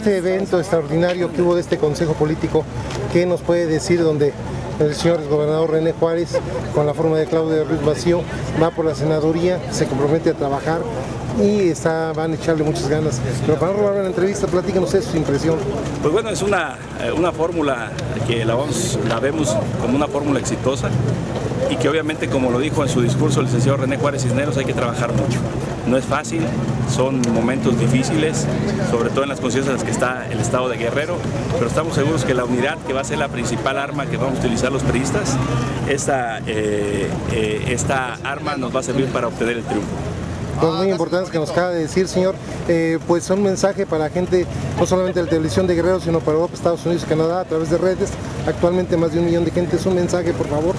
este evento extraordinario que hubo de este Consejo Político, ¿qué nos puede decir donde el señor gobernador René Juárez, con la forma de Claudio Ruiz Vacío, va por la senaduría, se compromete a trabajar y está, van a echarle muchas ganas. Pero para no robar la entrevista, platícanos usted su impresión. Pues bueno, es una, eh, una fórmula que la, vamos, la vemos como una fórmula exitosa y que obviamente, como lo dijo en su discurso el licenciado René Juárez Cisneros, hay que trabajar mucho. No es fácil, son momentos difíciles, sobre todo en las condiciones en las que está el estado de Guerrero, pero estamos seguros que la unidad, que va a ser la principal arma que vamos a utilizar los periodistas, esta, eh, eh, esta arma nos va a servir para obtener el triunfo cosas muy importantes que nos acaba de decir, señor. Eh, pues un mensaje para la gente, no solamente de la televisión de Guerrero, sino para Europa, Estados Unidos y Canadá, a través de redes. Actualmente más de un millón de gente. Es un mensaje, por favor.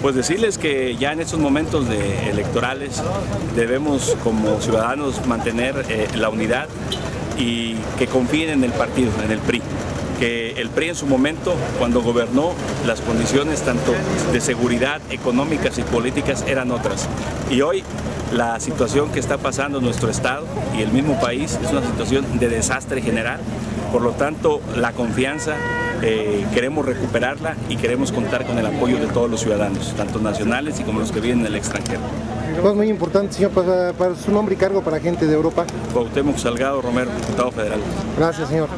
Pues decirles que ya en estos momentos de electorales debemos como ciudadanos mantener eh, la unidad y que confíen en el partido, en el PRI que el PRI en su momento, cuando gobernó, las condiciones tanto de seguridad, económicas y políticas eran otras. Y hoy la situación que está pasando en nuestro Estado y el mismo país es una situación de desastre general. Por lo tanto, la confianza eh, queremos recuperarla y queremos contar con el apoyo de todos los ciudadanos, tanto nacionales y como los que viven en el extranjero. Pues muy importante, señor, para, para su nombre y cargo para gente de Europa. Cuauhtémoc Salgado Romero, diputado federal. Gracias, señor.